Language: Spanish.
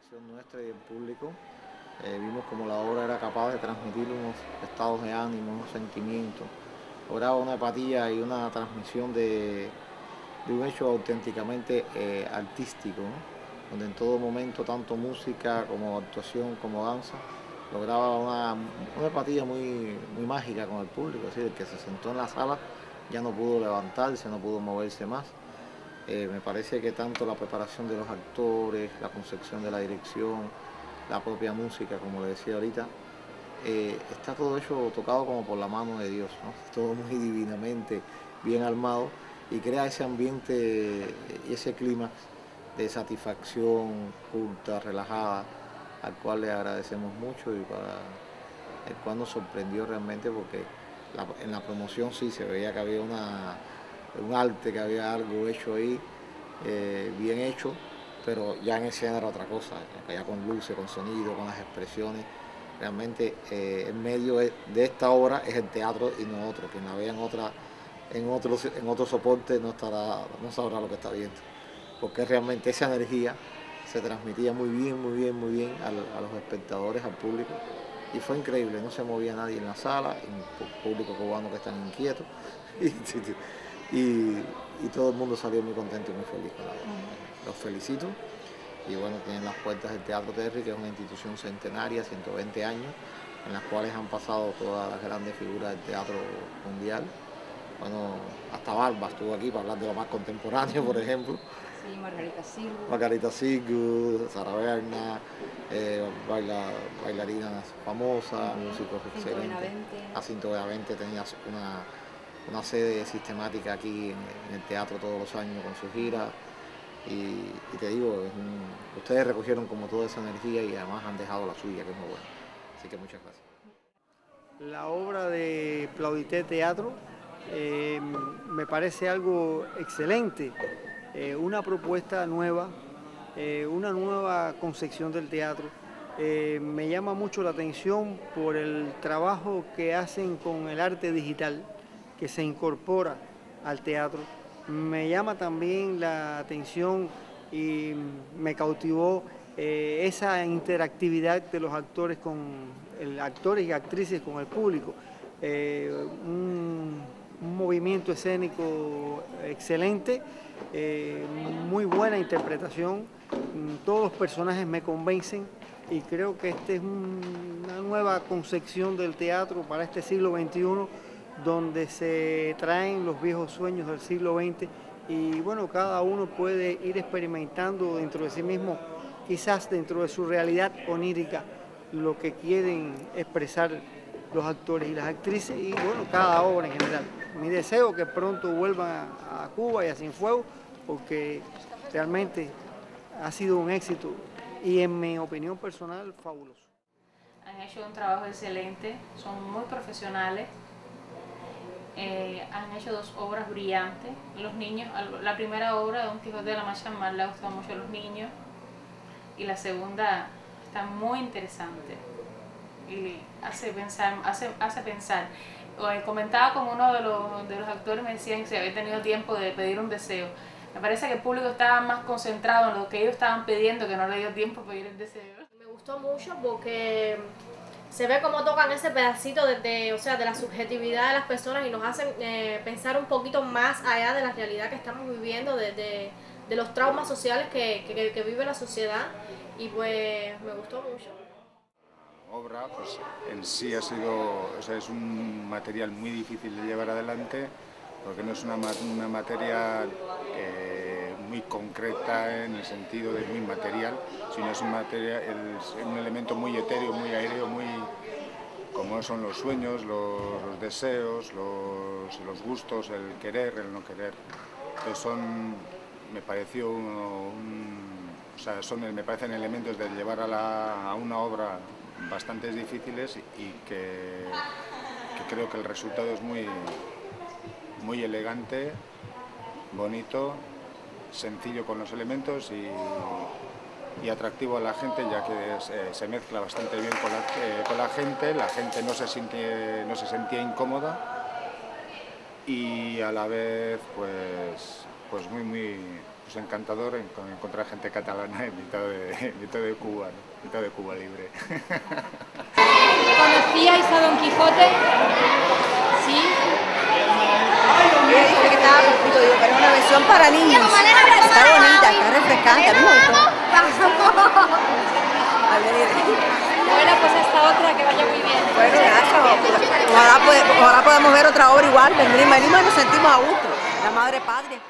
reacción nuestra y del público. Eh, vimos como la obra era capaz de transmitir unos estados de ánimo, unos sentimientos. Lograba una empatía y una transmisión de, un hecho auténticamente eh, artístico, donde en todo momento, tanto música como actuación como danza, lograba una, una empatía muy, muy mágica con el público. Es decir, el que se sentó en la sala ya no pudo levantarse, no pudo moverse más. Eh, me parece que tanto la preparación de los actores, la concepción de la dirección, la propia música, como le decía ahorita, eh, está todo hecho tocado como por la mano de Dios, todo muy divinamente bien armado y crea ese ambiente y ese clima de satisfacción culta, relajada, al cual le agradecemos mucho y para el cual nos sorprendió realmente porque en la promoción sí se veía que había una, un arte, que había algo hecho ahí, eh, bien hecho, pero ya en escena era otra cosa, ya con luces, con sonido, con las expresiones. Realmente eh, en medio de esta obra es el teatro y no otro. Quien la vea en otra, en otro, en otro soporte no estará, no sabrá lo que está viendo. Porque realmente esa energía se transmitía muy bien, muy bien, muy bien a los espectadores, al público y fue increíble, no se movía nadie en la sala, el público cubano que están inquietos y, todo el mundo salió muy contento y muy feliz con la Los felicito y bueno, tienen las puertas del Teatro Terry, que es una institución centenaria, 120 años, en las cuales han pasado todas las grandes figuras del teatro mundial. Bueno, hasta Barba estuvo aquí para hablar de lo más contemporáneo, por ejemplo. Sí, Margarita Sigu. Margarita Sigu, Sara Berna, eh, bailarinas famosas, músicos excelentes. Jacinto Benavente tenía una, una sede sistemática aquí en, el teatro todos los años con su gira. Y, te digo, ustedes recogieron como toda esa energía y además han dejado la suya, que es muy buena. Así que muchas gracias. La obra de Plaudité Teatro eh, me parece algo excelente. Eh, una propuesta nueva, eh, una nueva concepción del teatro. Me llama mucho la atención por el trabajo que hacen con el arte digital que se incorpora al teatro. Me llama también la atención y me cautivó esa interactividad de los actores con el, actores y actrices con el público. un movimiento escénico excelente. Eh, muy buena interpretación, todos los personajes me convencen y creo que esta es una nueva concepción del teatro para este siglo XXI donde se traen los viejos sueños del siglo XX y bueno, cada uno puede ir experimentando dentro de sí mismo, quizás dentro de su realidad onírica, lo que quieren expresar los actores y las actrices y bueno, cada obra en general. Mi deseo que pronto vuelvan a, Cuba y a Fuego porque realmente ha sido un éxito y en mi opinión personal fabuloso. Han hecho un trabajo excelente, son muy profesionales, eh, han hecho dos obras brillantes. Los niños, la primera obra, Don Quijote de la Mancha Mar, le ha gustado mucho a los niños y la segunda está muy interesante y hace pensar, hace, hace pensar. Comentaba con uno de los, de los actores, me decían que se había tenido tiempo de pedir un deseo. Me parece que el público estaba más concentrado en lo que ellos estaban pidiendo, que no le dio tiempo para pedir el deseo. Me gustó mucho porque se ve cómo tocan ese pedacito de, o sea, de la subjetividad de las personas y nos hacen eh, pensar un poquito más allá de la realidad que estamos viviendo, de, de, los traumas sociales que, que, que, vive la sociedad y pues me gustó mucho. Obra, pues en sí ha sido, o sea, es un material muy difícil de llevar adelante porque no es una, una materia muy concreta en el sentido de muy material, sino es un, materia, es un elemento muy etéreo, muy aéreo, muy como son los sueños, los, deseos, los, gustos, el querer, el no querer. Entonces son, me pareció o sea, son, me parecen elementos de llevar a, la, una obra bastante difíciles y que, que creo que el resultado es muy, muy elegante, bonito, sencillo con los elementos y, atractivo a la gente ya que se, mezcla bastante bien con la, eh, con la, gente, la gente no se, siente, no se sentía incómoda y a la vez pues, pues muy, muy, pues encantador encontrar gente catalana en mitad de, mitad de Cuba, ¿no? mitad de Cuba libre. ¿Conocíais a Don Quijote? Sí. Pero es una versión para niños. Está bonita, está refrescante, a mí me gustó. Bueno, pues esta otra, que vaya muy bien. Bueno, gracias. Ojalá, ojalá podamos ver otra obra igual, venimos, venimos y nos sentimos a gusto. La madre patria.